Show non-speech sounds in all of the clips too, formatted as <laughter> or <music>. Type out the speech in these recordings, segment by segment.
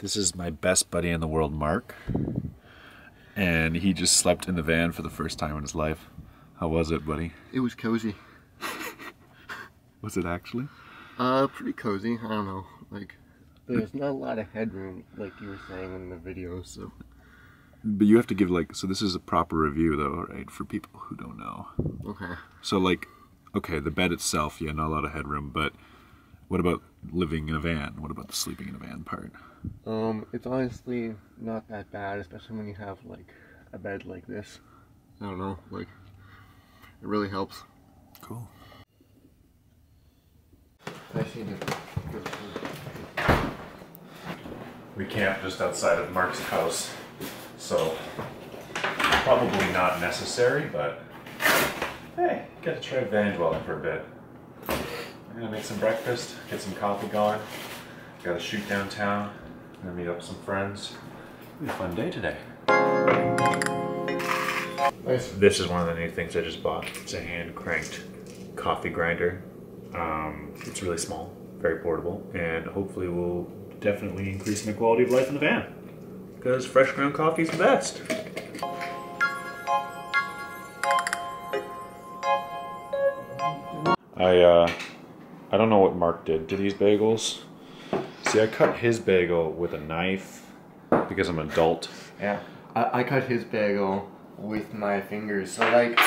This is my best buddy in the world, Mark. And he just slept in the van for the first time in his life. How was it, buddy? It was cozy. Was it actually? Uh, pretty cozy. I don't know. Like, there's not a lot of headroom, like you were saying in the video, so. But you have to give like so this is a proper review though, right? For people who don't know. Okay. So like okay, the bed itself, yeah, not a lot of headroom, but what about living in a van? What about the sleeping in a van part? Um, it's honestly not that bad, especially when you have like a bed like this. I don't know, like it really helps. Cool. I see the. We camp just outside of Mark's house, so probably not necessary, but hey, got to try van dwelling for a bit. Gonna make some breakfast, get some coffee going. Got to shoot downtown. Gonna meet up with some friends. It'll be a fun day today. Nice. This is one of the new things I just bought. It's a hand cranked coffee grinder. Um, it's really small, very portable, and hopefully will definitely increase the quality of life in the van. Because fresh ground coffee is the best. I uh, I don't know what Mark did to these bagels. See, I cut his bagel with a knife because I'm an adult. Yeah. I, I cut his bagel with my fingers. So like,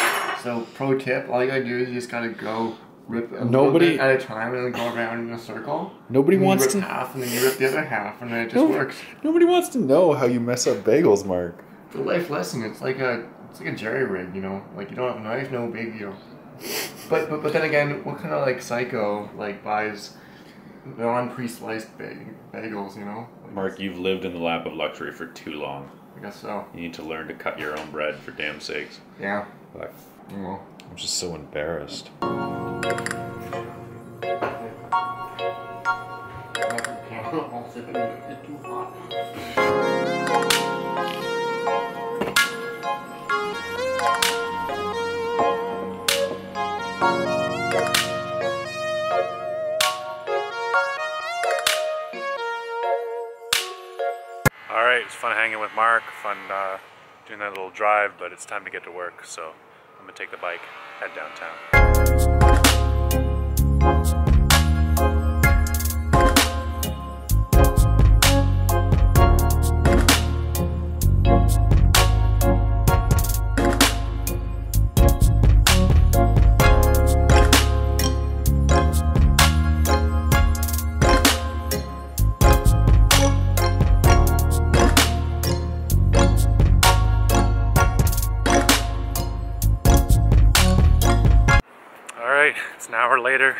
so pro tip, all you gotta do is you just gotta go rip a Nobody- little bit at a time and then go around in a circle. Nobody And you wants rip to- half and then you rip the other half and then it just No- works. Nobody wants to know how you mess up bagels, Mark. It's a life lesson. It's like a it's like a jerry rig, you know. Like you don't have a knife, no big deal. But but, but then again, what kind of like psycho like buys non pre-sliced bag- bagels, you know? Like, Mark, you've lived in the lap of luxury for too long. I guess so. You need to learn to cut your own bread for damn sakes. Yeah. Like, Well. I'm just so embarrassed. That little drive, but it's time to get to work, so I'm gonna take the bike, head downtown. Right, it's an hour later.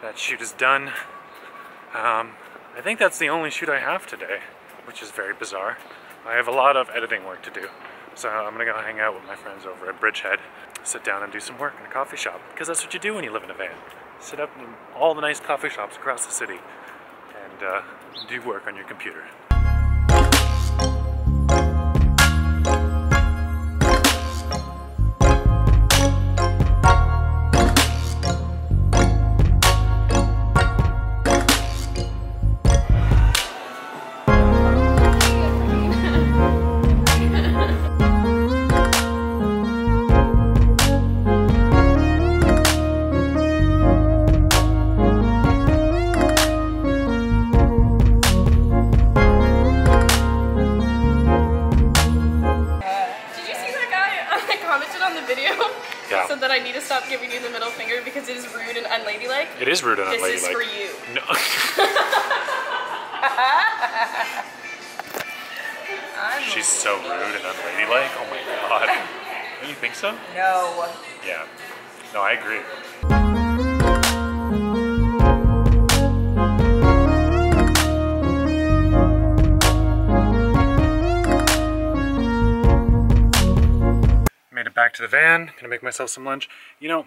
That shoot is done. Um, I think that's the only shoot I have today, which is very bizarre. I have a lot of editing work to do, so I'm gonna go hang out with my friends over at Bridgehead, sit down and do some work in a coffee shop, because that's what you do when you live in a van. Sit up in all the nice coffee shops across the city and uh, do work on your computer. The video? <laughs> Yeah. Said that I need to stop giving you the middle finger because it is rude and unladylike. It is rude and unladylike. This is for you. No. <laughs> She's so rude and unladylike. Oh my god. Don't <laughs> you think so? no. Yeah. No, I agree. Back to the van. Gonna make myself some lunch. You know,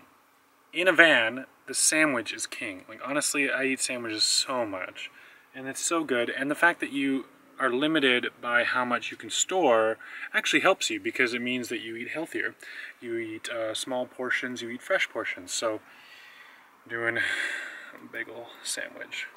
in a van, the sandwich is king. Like honestly, I eat sandwiches so much, and it's so good. And the fact that you are limited by how much you can store actually helps you because it means that you eat healthier. You eat uh, small portions. You eat fresh portions. So, doing a bagel sandwich.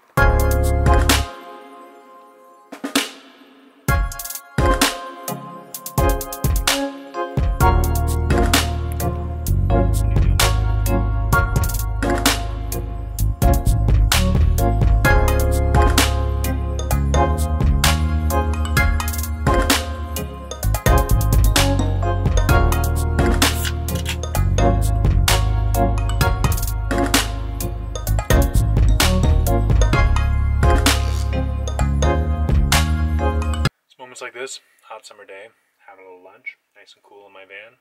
Times like this, hot summer day, having a little lunch, nice and cool in my van.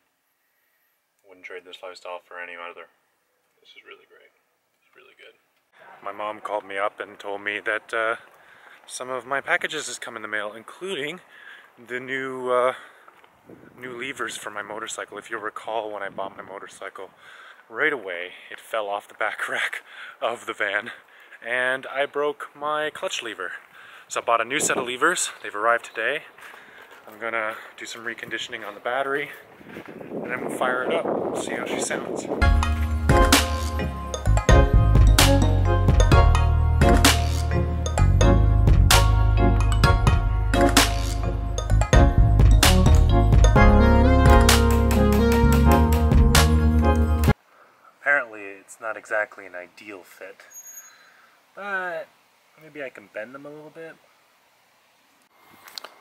Wouldn't trade this lifestyle for any other. This is really great. It's really good. My mom called me up and told me that uh, some of my packages has come in the mail, including the new uh, new levers for my motorcycle. If you'll recall, when I bought my motorcycle, right away it fell off the back <laughs> rack of the van, and I broke my clutch lever. So I bought a new set of levers. They've arrived today. I'm gonna do some reconditioning on the battery, and then we'll fire it up, see how she sounds. Apparently it's not exactly an ideal fit, but maybe I can bend them a little bit.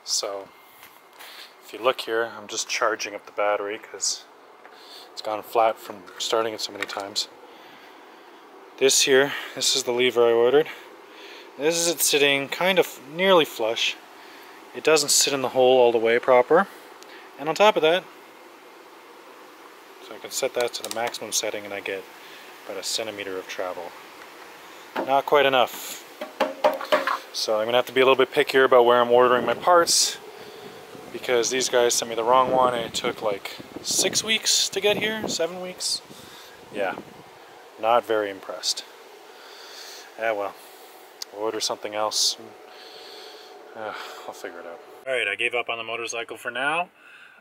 So, if you look here, I'm just charging up the battery because it's gone flat from starting it so many times. This here, this is the lever I ordered. This is it sitting kind of nearly flush. It doesn't sit in the hole all the way proper. And on top of that, so I can set that to the maximum setting and I get about a centimeter of travel. Not quite enough. So I'm gonna have to be a little bit pickier about where I'm ordering my parts because these guys sent me the wrong one and it took like six weeks to get here, seven weeks. Yeah, not very impressed. Yeah, well, order something else. Uh, I'll figure it out. All right, I gave up on the motorcycle for now.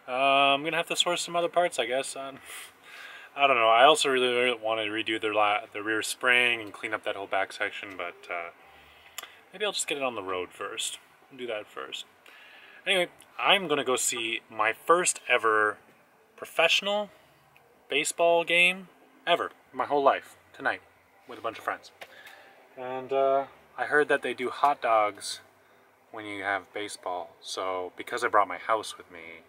Uh, I'm gonna have to source some other parts, I guess. I <laughs> don't know. I also really, really want to redo the the rear spring and clean up that whole back section, but uh, maybe I'll just get it on the road first. Do that first. Anyway, I'm gonna go see my first ever professional baseball game ever, my whole life, tonight, with a bunch of friends. And uh, I heard that they do hot dogs when you have baseball. So because I brought my house with me,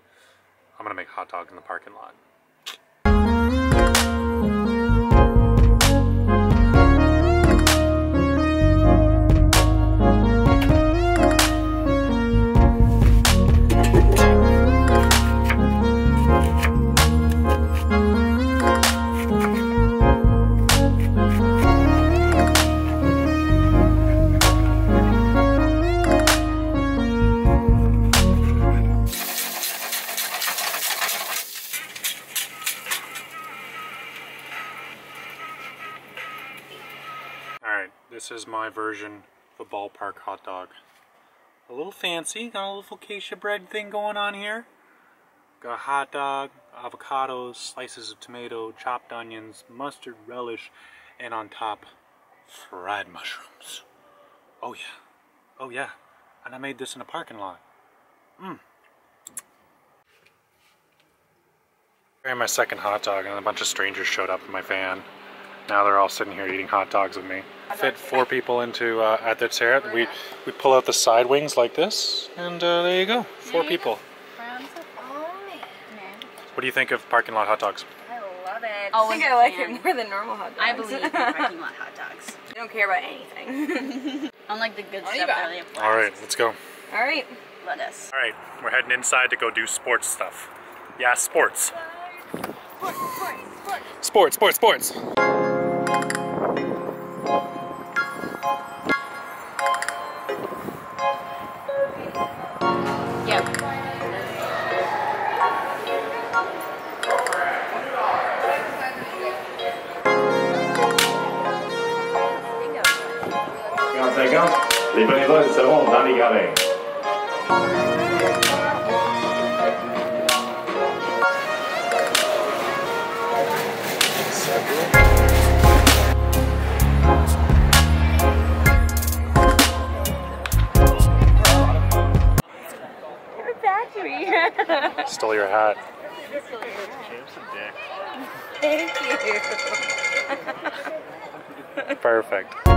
I'm gonna make hot dogs in the parking lot. My version of a ballpark hot dog. A little fancy, got a little focaccia bread thing going on here. Got a hot dog, avocados, slices of tomato, chopped onions, mustard relish, and on top, fried mushrooms. Oh yeah, oh yeah, and I made this in a parking lot. Mmm. And my second hot dog, and a bunch of strangers showed up in my van. Now they're all sitting here eating hot dogs with me. Fit four people into uh, at the chair. We we pull out the side wings like this, and uh, there you go, four people. What do you think of parking lot hot dogs? I love it. I think I like it more than normal hot dogs. I believe in <laughs> parking lot hot dogs. I don't care about anything. <laughs> Unlike the good Oh, stuff that it. they All right, let's go. All right. lettuce. All right, we're heading inside to go do sports stuff. Yeah, sports. Sports, sports, sports. Yep. Les bénévoles seront dans les gradins. <laughs> Stole your hat. Thank you. Perfect.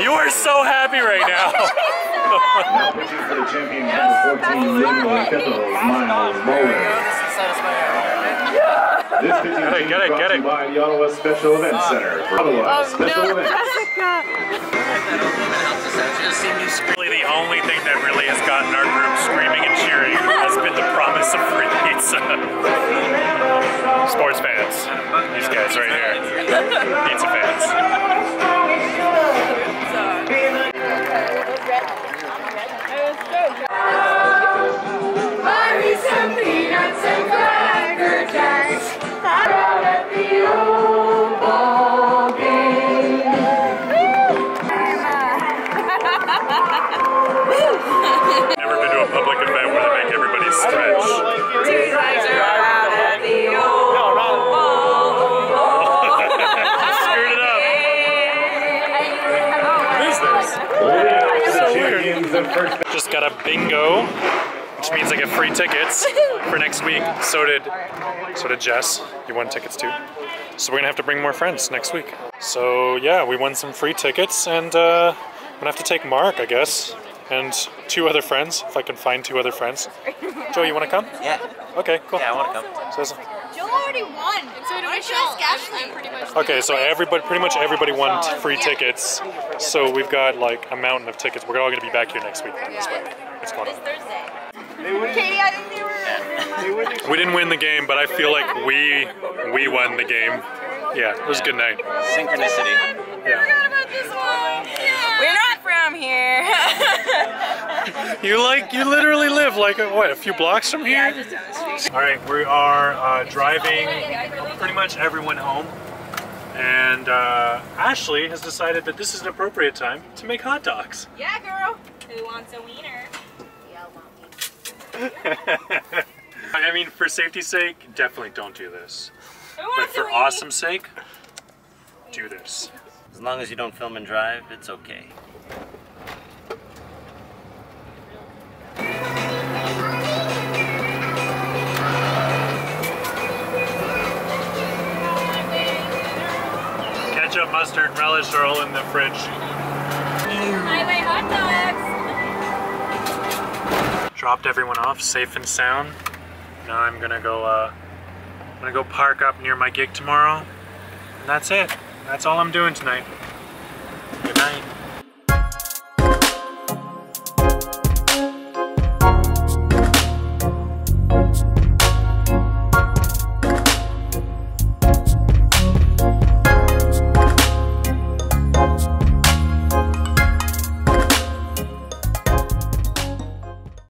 You are so happy right now. Now pitching for the champion number 14, Leroy Capitals, Miles Bowler. This pitching Get it, get it, brought get to it. you by the Ottawa Special Events Center. For Ottawa oh, Special Events. Really, the only thing that really has gotten our group screaming and cheering has been the promise of free pizza. <laughs> Sports fans, these guys right bingo, which means I get free tickets for next week. So did, so did Jess. You won tickets too. So we're gonna have to bring more friends next week. So yeah, we won some free tickets, and uh, I'm gonna have to take Mark, I guess, and two other friends if I can find two other friends. Joe, you want to come? Yeah, Okay, cool. yeah, I want to come. So- Joel already won. And so did Why don't you Michelle. ask Ashley? Pretty much. Okay, so everybody, pretty much everybody won t- free tickets. So we've got like a mountain of tickets. We're all gonna be back here next week. This way. It's going on. Thursday. Katie, I think they were. We didn't win the game, but I feel like we we won the game. Yeah, it was a good night. Synchronicity. Yeah. yeah. We're not from here. <laughs> You like you literally live like a, what a few blocks from here. All right, we are uh, driving pretty much everyone home, and uh, Ashley has decided that this is an appropriate time to make hot dogs. yeah, girl. Who wants a wiener? Yeah, <laughs> I mean, for safety's sake, definitely don't do this. But for wiener? awesome sake, do this. As long as you don't film and drive, it's okay. Ketchup, mustard, relish are all in the fridge. Dropped everyone off safe and sound. Now I'm gonna go. Uh, I'm gonna go park up near my gig tomorrow. And that's it. That's all I'm doing tonight. Good night.